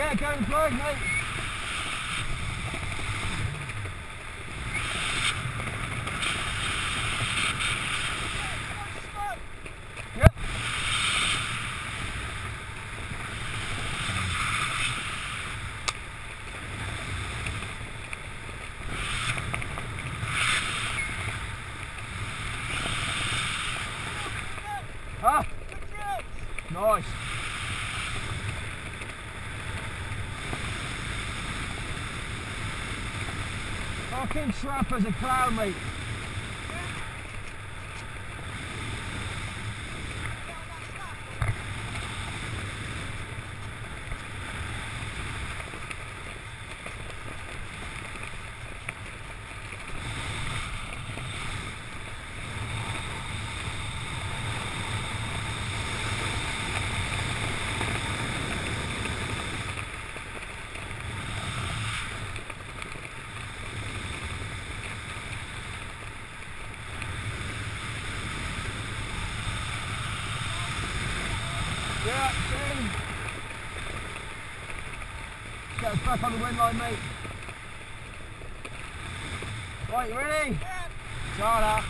Yeah, go and drive, mate. Fucking shrap as a clown, mate. Yeah, same. Get us back on the wind line, mate. Right, you ready? Start up.